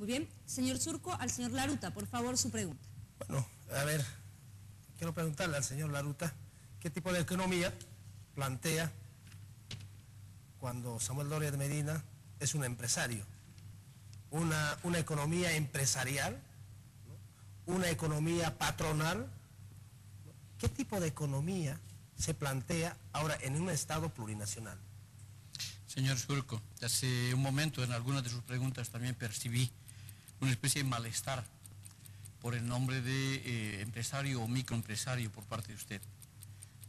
Muy bien. Señor Surco, al señor Laruta, por favor, su pregunta. Bueno, a ver, quiero preguntarle al señor Laruta qué tipo de economía plantea cuando Samuel Doria de Medina es un empresario. Una, una economía empresarial, una economía patronal. ¿Qué tipo de economía se plantea ahora en un Estado plurinacional? Señor Surco, hace un momento en algunas de sus preguntas también percibí una especie de malestar por el nombre de eh, empresario o microempresario por parte de usted.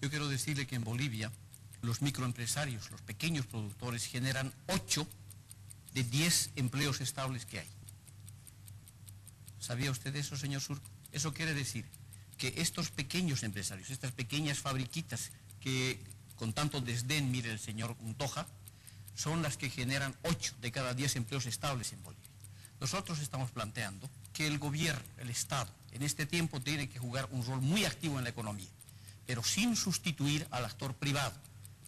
Yo quiero decirle que en Bolivia los microempresarios, los pequeños productores, generan 8 de 10 empleos estables que hay. ¿Sabía usted eso, señor Surco? Eso quiere decir que estos pequeños empresarios, estas pequeñas fabriquitas que con tanto desdén mire el señor Untoja, son las que generan 8 de cada 10 empleos estables en Bolivia. Nosotros estamos planteando que el gobierno, el Estado, en este tiempo tiene que jugar un rol muy activo en la economía, pero sin sustituir al actor privado.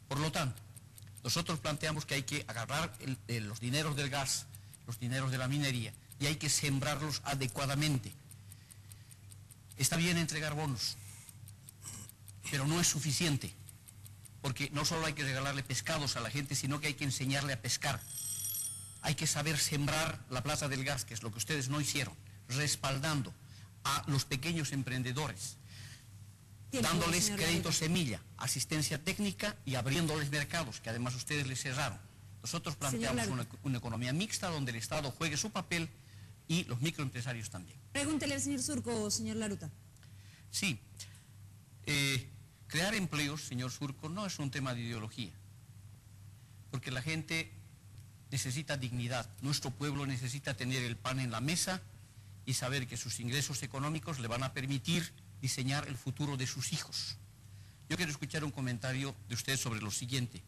Por lo tanto, nosotros planteamos que hay que agarrar los dineros del gas, los dineros de la minería, y hay que sembrarlos adecuadamente. Está bien entregar bonos, pero no es suficiente, porque no solo hay que regalarle pescados a la gente, sino que hay que enseñarle a pescar. Hay que saber sembrar la plaza del gas, que es lo que ustedes no hicieron, respaldando a los pequeños emprendedores, dándoles crédito semilla, asistencia técnica y abriéndoles mercados, que además ustedes les cerraron. Nosotros planteamos una, economía mixta donde el Estado juegue su papel y los microempresarios también. Pregúntele al señor Surco, señor Laruta. Sí. Eh, crear empleos, señor Surco, no es un tema de ideología, porque la gente necesita dignidad. Nuestro pueblo necesita tener el pan en la mesa y saber que sus ingresos económicos le van a permitir diseñar el futuro de sus hijos. Yo quiero escuchar un comentario de usted sobre lo siguiente.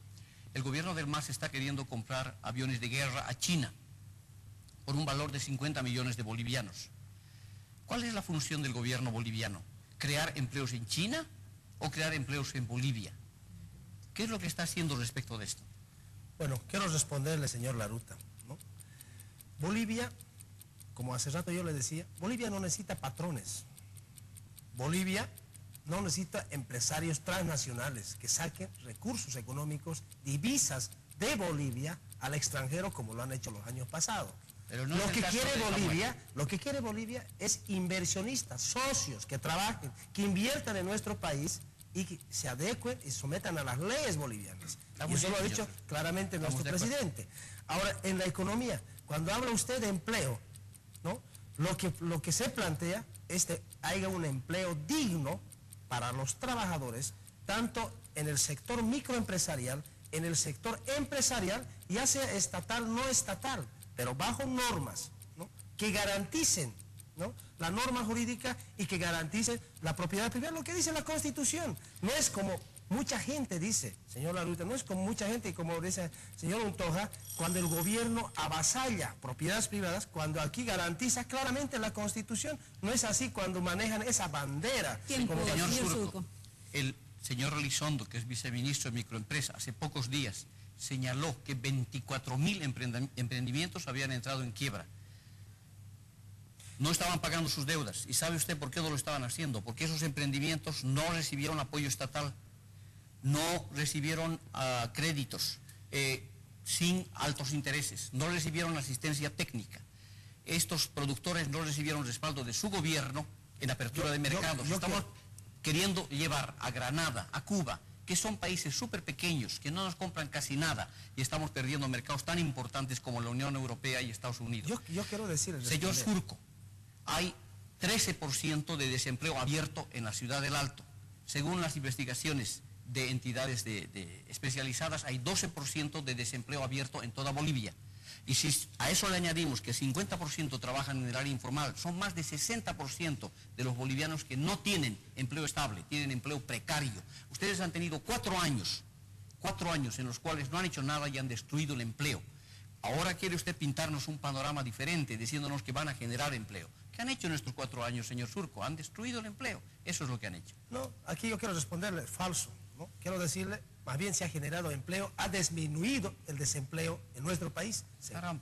El gobierno del MAS está queriendo comprar aviones de guerra a China por un valor de 50 millones de bolivianos. ¿Cuál es la función del gobierno boliviano? ¿Crear empleos en China o crear empleos en Bolivia? ¿Qué es lo que está haciendo respecto de esto? Bueno, quiero responderle, señor Laruta. Bolivia, como hace rato yo le decía, Bolivia no necesita patrones. Bolivia no necesita empresarios transnacionales que saquen recursos económicos, divisas de Bolivia al extranjero como lo han hecho los años pasados. lo que quiere Bolivia, lo que quiere Bolivia es inversionistas, socios que trabajen, que inviertan en nuestro país y que se adecuen y sometan a las leyes bolivianas. Y eso lo ha dicho claramente nuestro presidente. Ahora, en la economía, cuando habla usted de empleo, ¿no? Lo que, lo que se plantea es que haya un empleo digno para los trabajadores, tanto en el sector microempresarial, en el sector empresarial, ya sea estatal, no estatal, pero bajo normas que garanticen la norma jurídica y que garantice la propiedad privada, lo que dice la Constitución. No es como mucha gente dice, señor Laruta, no es como mucha gente y como dice el señor Untoja, cuando el gobierno avasalla propiedades privadas, cuando aquí garantiza claramente la Constitución, no es así cuando manejan esa bandera. Como señor Surco, el señor Elizondo, que es viceministro de microempresa, hace pocos días señaló que 24 mil emprendimientos habían entrado en quiebra. No estaban pagando sus deudas. ¿Y sabe usted por qué no lo estaban haciendo? Porque esos emprendimientos no recibieron apoyo estatal no recibieron ah, créditos eh, sin altos intereses, no recibieron asistencia técnica. Estos productores no recibieron respaldo de su gobierno en apertura de mercados. Estamos queriendo llevar a Granada, a Cuba, que son países súper pequeños, que no nos compran casi nada, y estamos perdiendo mercados tan importantes como la Unión Europea y Estados Unidos. Yo, quiero decir... Señor Surco, hay 13% de desempleo abierto en la ciudad del Alto. Según las investigaciones de entidades de, especializadas, hay 12% de desempleo abierto en toda Bolivia. Y si a eso le añadimos que 50% trabajan en el área informal, son más de 60% de los bolivianos que no tienen empleo estable, tienen empleo precario. Ustedes han tenido cuatro años, cuatro años en los cuales no han hecho nada y han destruido el empleo. Ahora quiere usted pintarnos un panorama diferente, diciéndonos que van a generar empleo. ¿Qué han hecho en estos cuatro años, señor Surco? Han destruido el empleo. Eso es lo que han hecho. No, aquí yo quiero responderle falso. Quiero decirle, más bien se ha generado empleo, ha disminuido el desempleo en nuestro país.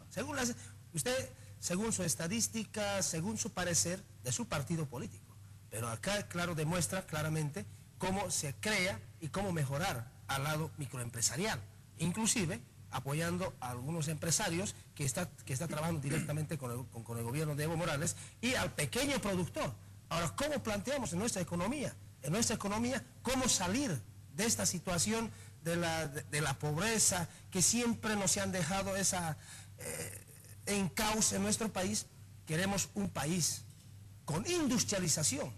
Según las, usted, según su estadística, según su parecer de su partido político. Pero acá, claro, demuestra claramente cómo se crea y cómo mejorar al lado microempresarial, inclusive apoyando a algunos empresarios que está, que está trabajando directamente con el, con, con el gobierno de Evo Morales y al pequeño productor. Ahora, ¿cómo planteamos en nuestra economía, en nuestra economía, cómo salir de esta situación de la, de, la pobreza que siempre nos han dejado esa eh, encauce en nuestro país? Queremos un país con industrialización.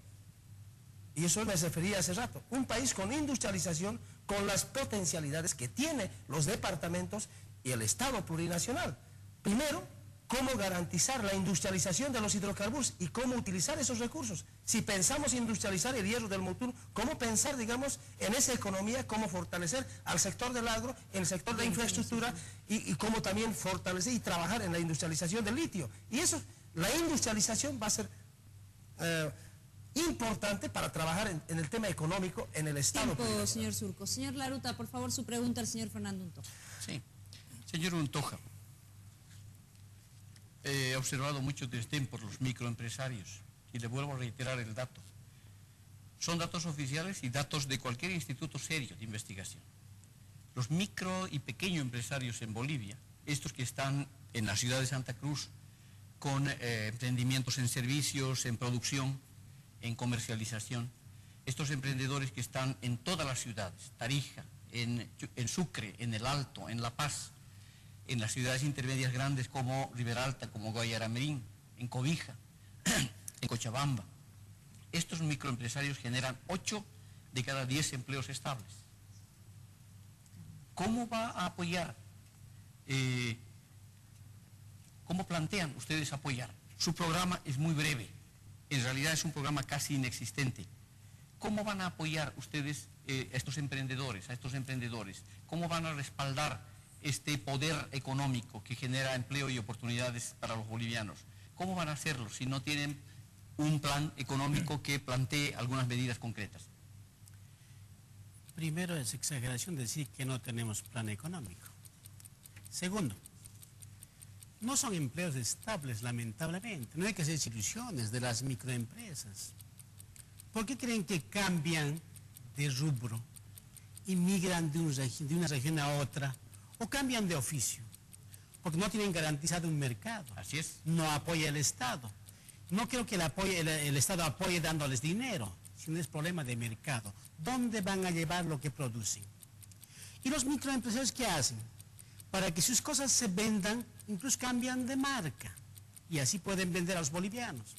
Y eso me refería hace rato. Un país con industrialización, con las potencialidades que tiene los departamentos y el Estado plurinacional. Primero, cómo garantizar la industrialización de los hidrocarburos y cómo utilizar esos recursos. Si pensamos industrializar el hierro del motor, cómo pensar, digamos, en esa economía, cómo fortalecer al sector del agro, en el sector de infraestructura y, y cómo también fortalecer y trabajar en la industrialización del litio. Y eso, la industrialización va a ser eh, importante para trabajar en, en, el tema económico en el Estado. Tiempo, señor Surco. Señor Laruta, por favor, su pregunta al señor Fernando Untoja. Sí. Señor Untoja, he observado mucho desdén por los microempresarios y le vuelvo a reiterar el dato. Son datos oficiales y datos de cualquier instituto serio de investigación. Los micro y pequeños empresarios en Bolivia, estos que están en la ciudad de Santa Cruz con eh, emprendimientos en servicios, en producción, en comercialización, estos emprendedores que están en todas las ciudades, Tarija, en Sucre, en El Alto, en La Paz, en las ciudades intermedias grandes como Riberalta, como Guayaramerín, en Cobija, en Cochabamba. Estos microempresarios generan 8 de cada 10 empleos estables. ¿Cómo va a apoyar? Eh, ¿Cómo plantean ustedes apoyar? Su programa es muy breve, en realidad es un programa casi inexistente. ¿Cómo van a apoyar ustedes eh, a estos emprendedores, a estos emprendedores? ¿Cómo van a respaldar este poder económico que genera empleo y oportunidades para los bolivianos. ¿Cómo van a hacerlo si no tienen un plan económico que plantee algunas medidas concretas? Primero es exageración decir que no tenemos plan económico. Segundo, no son empleos estables, lamentablemente. No hay que hacer ilusiones de las microempresas. ¿Por qué creen que cambian de rubro y migran de, de una región a otra o cambian de oficio, porque no tienen garantizado un mercado. Así es. No apoya el Estado. No creo que el, apoye, el, el Estado apoye dándoles dinero, sino es problema de mercado. ¿Dónde van a llevar lo que producen? ¿Y los microempresarios qué hacen? Para que sus cosas se vendan, incluso cambian de marca. Y así pueden vender a los bolivianos.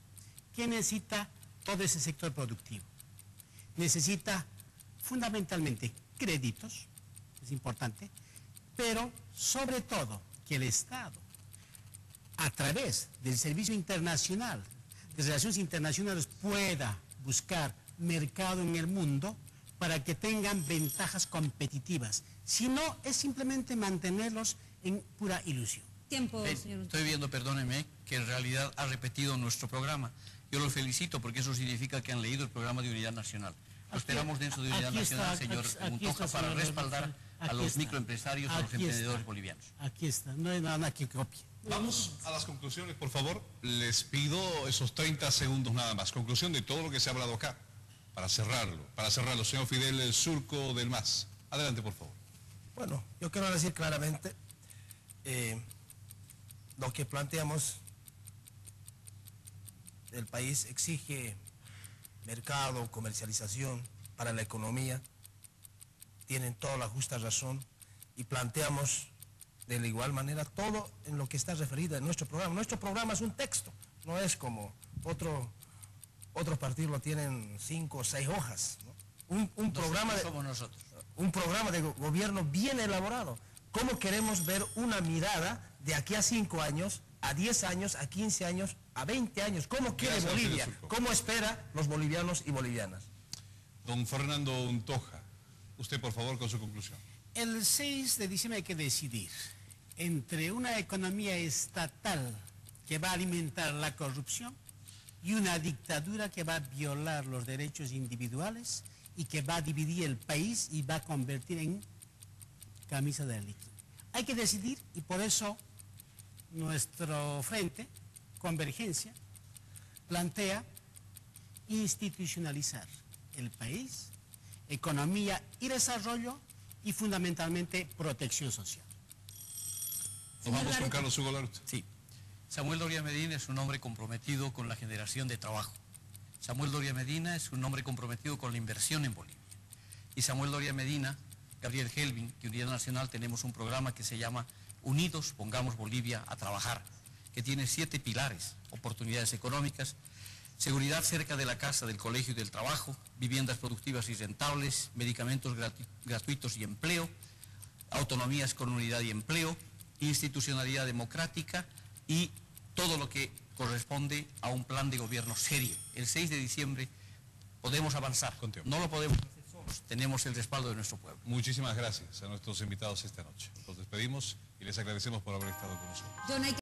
¿Qué necesita todo ese sector productivo? Necesita fundamentalmente créditos, es importante, pero sobre todo que el Estado, a través del Servicio Internacional de Relaciones Internacionales, pueda buscar mercado en el mundo para que tengan ventajas competitivas. Si no, es simplemente mantenerlos en pura ilusión. Tiempo, Eh, señor. Estoy viendo, perdóneme, que en realidad ha repetido nuestro programa. Yo lo felicito porque eso significa que han leído el programa de Unidad Nacional. Esperamos dentro de Unidad está, Nacional, aquí- señor aquí Montoja, está, para señor respaldar a los está. microempresarios, a los emprendedores está. bolivianos. Aquí está, no hay nada que copie. Vamos a las conclusiones, por favor. Les pido esos 30 segundos nada más. Conclusión de todo lo que se ha hablado acá. Para cerrarlo, para cerrarlo, señor Fidel el Surco del MAS. Adelante, por favor. Bueno, yo quiero decir claramente eh, lo que planteamos. El país exige mercado, comercialización para la economía. Tienen toda la justa razón y planteamos de la igual manera todo en lo que está referido en nuestro programa. Nuestro programa es un texto, no es como otro, otros partidos lo tienen cinco o seis hojas. ¿no? Un, un programa de, somos nosotros. un programa de go- gobierno bien elaborado. ¿Cómo queremos ver una mirada de aquí a cinco años, a 10 años, a 15 años, a 20 años? ¿Cómo quiere Gracias, Bolivia? ¿Cómo espera los bolivianos y bolivianas? Don Fernando Untoja, usted, por favor, con su conclusión. El 6 de diciembre hay que decidir entre una economía estatal que va a alimentar la corrupción y una dictadura que va a violar los derechos individuales y que va a dividir el país y va a convertir en camisa de líquido. Hay que decidir y por eso nuestro frente convergencia, plantea institucionalizar el país, economía y desarrollo y fundamentalmente protección social. Nos vamos con. Carlos Hugo Laruta. Sí. Samuel Doria Medina es un hombre comprometido con la generación de trabajo. Samuel Doria Medina es un hombre comprometido con la inversión en Bolivia. Y Samuel Doria Medina, Gabriel Helvin y Unidad Nacional tenemos un programa que se llama Unidos Pongamos Bolivia a Trabajar, que tiene siete pilares, oportunidades económicas, seguridad cerca de la casa, del colegio y del trabajo, viviendas productivas y rentables, medicamentos gratu- gratuitos y empleo, autonomías con unidad y empleo, institucionalidad democrática y todo lo que corresponde a un plan de gobierno serio. El 6 de diciembre podemos avanzar. No lo podemos hacer solos. Tenemos el respaldo de nuestro pueblo. Muchísimas gracias a nuestros invitados esta noche. Los despedimos y les agradecemos por haber estado con nosotros.